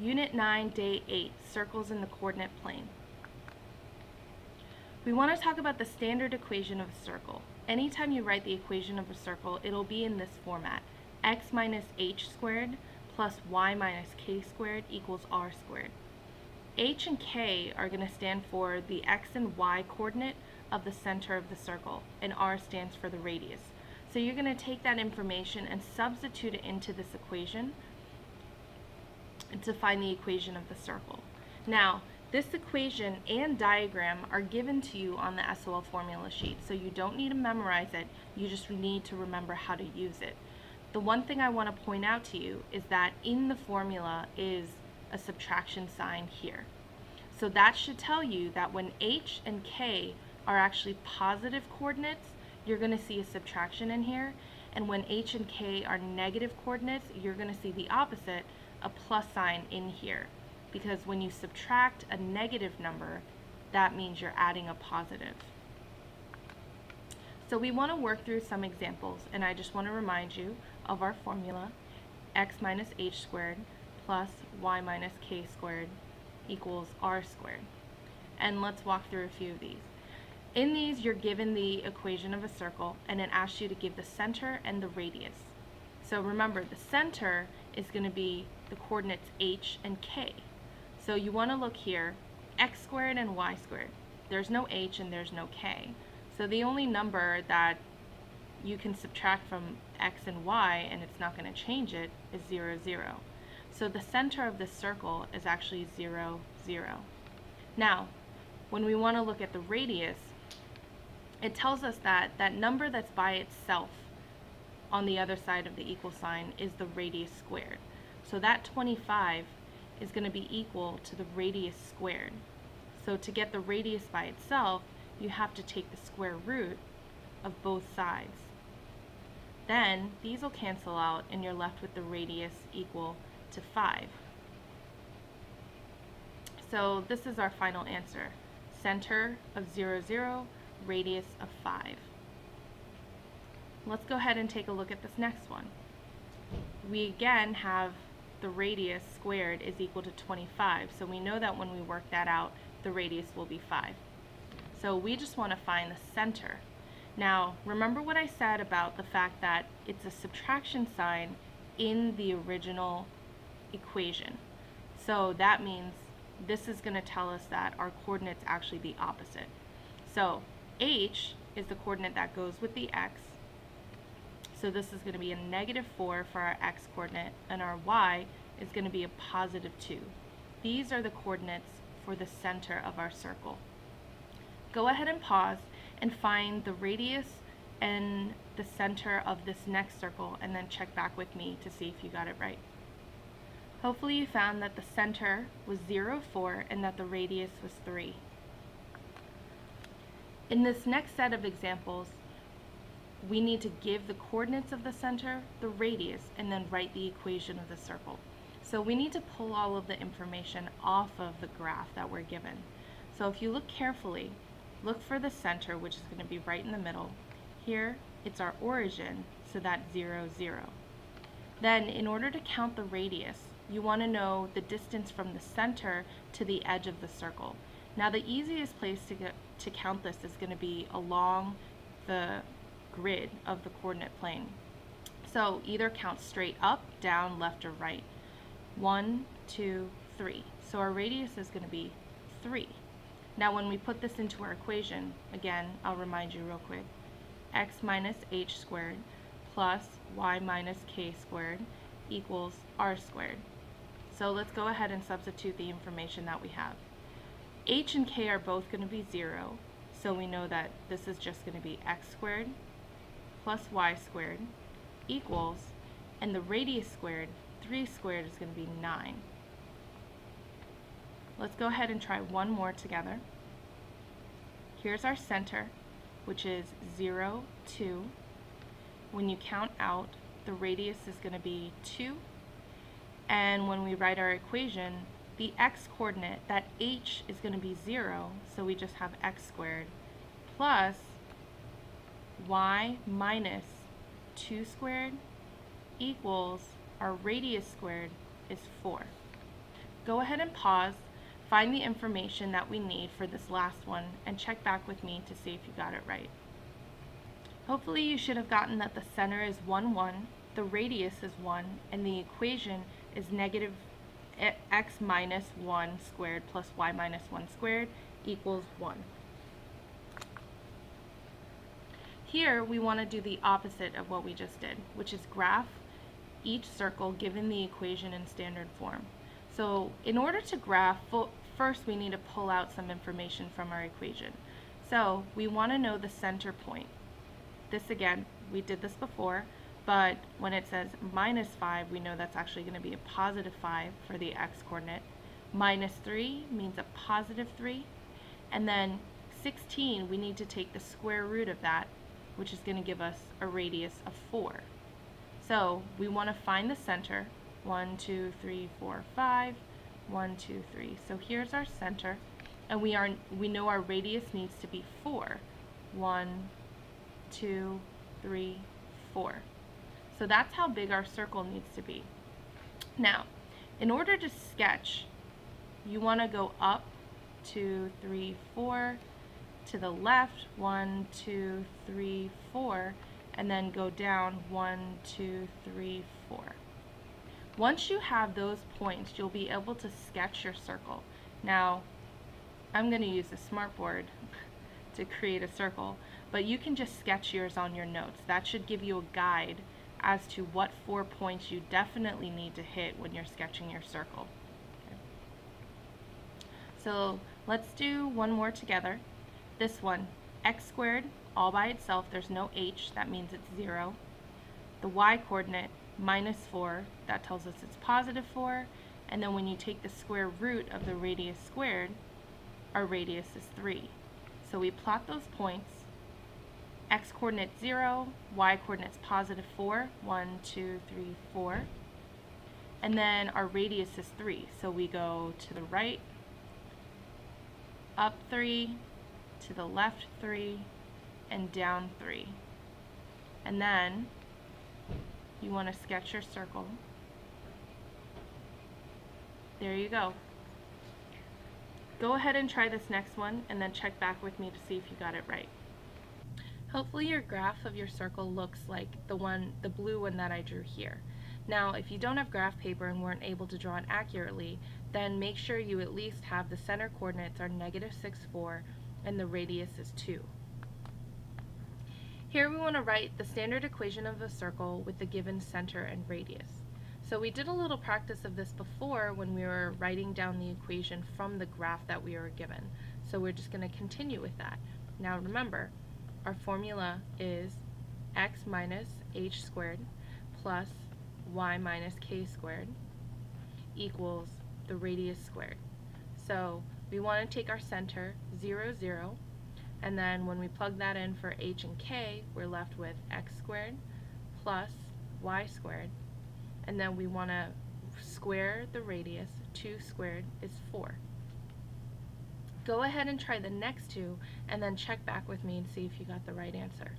Unit 9, Day 8, Circles in the Coordinate Plane. We want to talk about the standard equation of a circle. Anytime you write the equation of a circle, it'll be in this format. x minus h squared plus y minus k squared equals r squared. h and k are going to stand for the x and y coordinate of the center of the circle, and r stands for the radius. So you're going to take that information and substitute it into this equation to find the equation of the circle. Now, this equation and diagram are given to you on the SOL formula sheet, so you don't need to memorize it, you just need to remember how to use it. The one thing I want to point out to you is that in the formula is a subtraction sign here. So that should tell you that when h and k are actually positive coordinates, you're going to see a subtraction in here, and when h and k are negative coordinates, you're going to see the opposite, a plus sign in here because when you subtract a negative number, that means you're adding a positive. So we want to work through some examples, and I just want to remind you of our formula, x minus h squared plus y minus k squared equals r squared. And let's walk through a few of these. In these, you're given the equation of a circle, and it asks you to give the center and the radius. So remember, the center is going to be the coordinates h and k. So you want to look here, x squared and y squared. There's no h and there's no k. So the only number that you can subtract from x and y and it's not going to change it is 0, 0. So the center of this circle is actually 0, 0. Now, when we want to look at the radius, it tells us that that number that's by itself on the other side of the equal sign is the radius squared. So that 25 is going to be equal to the radius squared. So to get the radius by itself, you have to take the square root of both sides. Then these will cancel out and you're left with the radius equal to 5. So this is our final answer. Center of 0, 0, radius of 5. Let's go ahead and take a look at this next one. We again have the radius squared is equal to 25. So we know that when we work that out, the radius will be 5. So we just want to find the center. Now, remember what I said about the fact that it's a subtraction sign in the original equation. So that means this is going to tell us that our coordinate's actually the opposite. So h is the coordinate that goes with the x, so this is going to be a negative 4 for our x coordinate, and our y is going to be a positive 2. These are the coordinates for the center of our circle. Go ahead and pause and find the radius and the center of this next circle and then check back with me to see if you got it right. Hopefully you found that the center was 0, 4 and that the radius was 3. In this next set of examples, we need to give the coordinates of the center, the radius, and then write the equation of the circle. So we need to pull all of the information off of the graph that we're given. So if you look carefully, look for the center, which is going to be right in the middle. Here, it's our origin, so that's 0, 0. Then, in order to count the radius, you want to know the distance from the center to the edge of the circle. Now, the easiest place to, get, to count this is going to be along the grid of the coordinate plane. So either count straight up, down, left, or right. One, two, three. So our radius is going to be 3. Now when we put this into our equation, again, I'll remind you real quick, x minus h squared plus y minus k squared equals r squared. So let's go ahead and substitute the information that we have. h and k are both going to be 0, so we know that this is just going to be x squared plus y squared equals, and the radius squared, 3 squared is going to be 9. Let's go ahead and try one more together. Here's our center, which is 0, 2. When you count out, the radius is going to be 2. And when we write our equation, the x-coordinate, that h is going to be 0, so we just have x squared, plus y minus 2 squared equals our radius squared is 4. go ahead and pause, find the information that we need for this last one, and check back with me to see if you got it right. Hopefully you should have gotten that the center is 1, 1, the radius is 1, and the equation is negative x minus 1 squared plus y minus 1 squared equals 1. Here we want to do the opposite of what we just did, which is graph each circle given the equation in standard form. So in order to graph, first we need to pull out some information from our equation. So we want to know the center point. This again, we did this before, but when it says minus 5, we know that's actually going to be a positive 5 for the x-coordinate. Minus 3 means a positive 3. And then 16, we need to take the square root of that, which is going to give us a radius of 4. So we want to find the center. 1, 2, 3, 4, 5. 1, 2, 3. So here's our center. And we are we know our radius needs to be 4. 1, 2, 3, 4. So that's how big our circle needs to be. Now, in order to sketch, you want to go up, 2, 3, 4, to the left, 1, 2, 3, 4, and then go down 1, 2, 3, 4. Once you have those points, you'll be able to sketch your circle. Now, I'm going to use a smartboard to create a circle, but you can just sketch yours on your notes. That should give you a guide as to what four points you definitely need to hit when you're sketching your circle. Okay. So let's do one more together. This one, x squared, all by itself, there's no h, that means it's 0. The y coordinate, minus 4, that tells us it's positive 4. And then when you take the square root of the radius squared, our radius is 3. So we plot those points. X coordinate 0, Y coordinates positive 4, 1, 2, 3, 4. And then our radius is 3, so we go to the right, up 3, to the left 3, and down 3. And then you want to sketch your circle. There you go. Go ahead and try this next one and then check back with me to see if you got it right. Hopefully your graph of your circle looks like the one, the blue one that I drew here. Now, if you don't have graph paper and weren't able to draw it accurately, then make sure you at least have the center coordinates are negative 6, 4, and the radius is 2. Here we want to write the standard equation of a circle with the given center and radius. So we did a little practice of this before when we were writing down the equation from the graph that we were given. So we're just going to continue with that. Now remember, our formula is x minus h squared plus y minus k squared equals the radius squared. So we want to take our center, 0, 0, and then when we plug that in for h and k, we're left with x squared plus y squared. And then we want to square the radius. 2 squared is 4. Go ahead and try the next two and then check back with me and see if you got the right answer.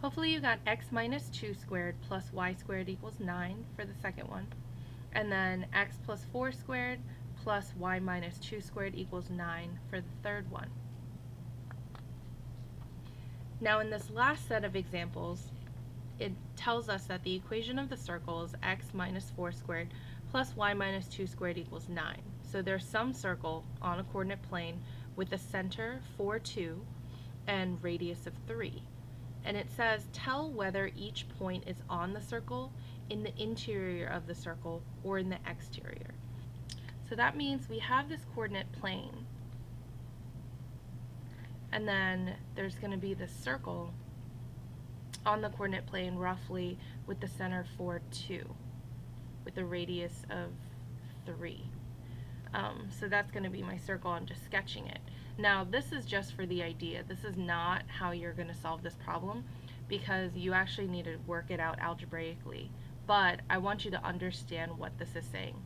Hopefully you got x minus 2 squared plus y squared equals 9 for the second one. And then x plus 4 squared plus y minus 2 squared equals 9 for the third one. Now in this last set of examples, it tells us that the equation of the circle is x minus 4 squared plus y minus 2 squared equals 9. So there's some circle on a coordinate plane with a center 4, 2 and radius of 3. And it says tell whether each point is on the circle, in the interior of the circle, or in the exterior. So that means we have this coordinate plane and then there's going to be this circle on the coordinate plane roughly with the center 4, 2 with a radius of 3. Um, so that's going to be my circle. I'm just sketching it. Now this is just for the idea. This is not how you're going to solve this problem because you actually need to work it out algebraically. But I want you to understand what this is saying.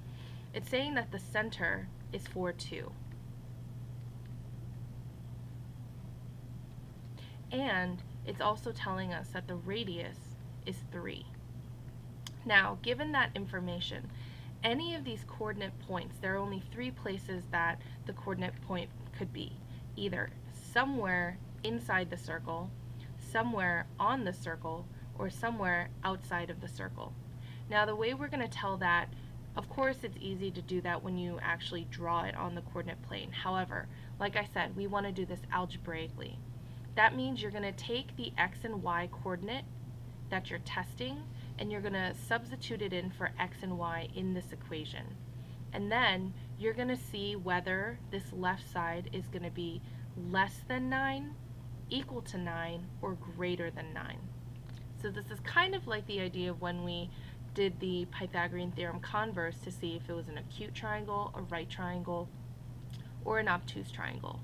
It's saying that the center is 4, 2. and it's also telling us that the radius is 3. Now, given that information, any of these coordinate points, there are only three places that the coordinate point could be. Either somewhere inside the circle, somewhere on the circle, or somewhere outside of the circle. Now the way we're going to tell that, of course it's easy to do that when you actually draw it on the coordinate plane. However, like I said, we want to do this algebraically. That means you're going to take the x and y coordinate that you're testing and you're going to substitute it in for x and y in this equation. And then you're going to see whether this left side is going to be less than 9, equal to 9, or greater than 9. So this is kind of like the idea of when we did the Pythagorean theorem converse to see if it was an acute triangle, a right triangle, or an obtuse triangle.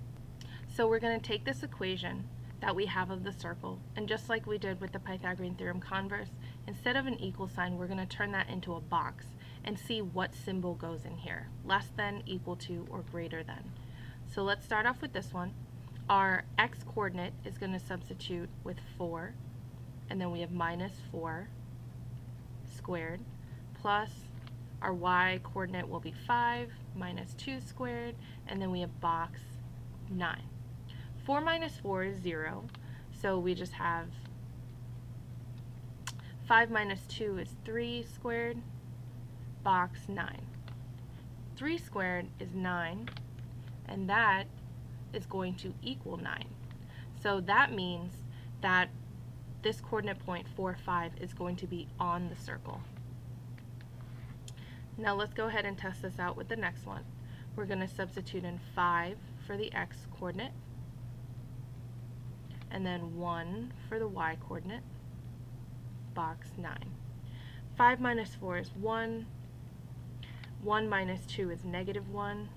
So we're going to take this equation that we have of the circle, and just like we did with the Pythagorean theorem converse, instead of an equal sign, we're going to turn that into a box and see what symbol goes in here, less than, equal to, or greater than. So let's start off with this one. Our x-coordinate is going to substitute with 4, and then we have minus 4 squared, plus our y-coordinate will be 5, minus 2 squared, and then we have box 9. 4 minus 4 is 0, so we just have 5 minus 2 is 3 squared, box 9. 3 squared is 9, and that is going to equal 9. So that means that this coordinate point 4, 5 is going to be on the circle. Now let's go ahead and test this out with the next one. We're going to substitute in 5 for the x coordinate, and then 1 for the y coordinate, box 9. 5 minus 4 is 1, 1 minus 2 is negative 1,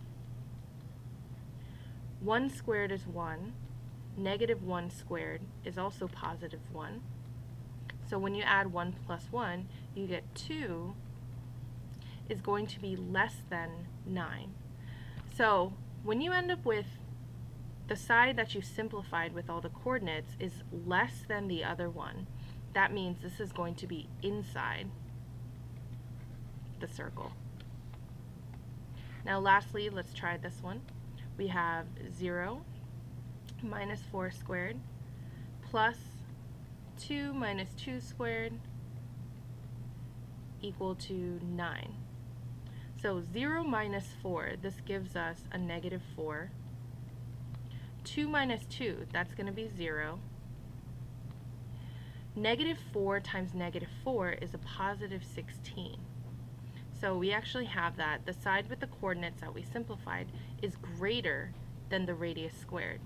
1 squared is 1, negative 1 squared is also positive 1. So when you add 1 plus 1, you get 2 is going to be less than 9. So when you end up with the side that you simplified with all the coordinates is less than the other one, that means this is going to be inside the circle. Now lastly, let's try this one we have 0 minus 4 squared plus 2 minus 2 squared equal to 9. So 0 minus 4, this gives us a negative 4. 2 minus 2, that's going to be 0. Negative 4 times negative 4 is a positive 16. So we actually have that the side with the coordinates that we simplified is greater than the radius squared.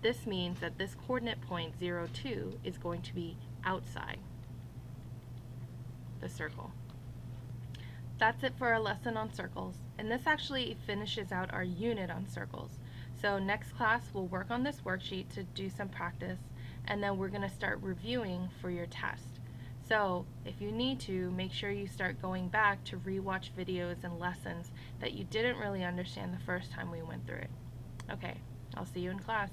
This means that this coordinate point 0, 2 is going to be outside the circle. That's it for our lesson on circles, and this actually finishes out our unit on circles. So next class we'll work on this worksheet to do some practice, and then we're going to start reviewing for your test. So if you need to, make sure you start going back to rewatch videos and lessons that you didn't really understand the first time we went through it. Okay, I'll see you in class.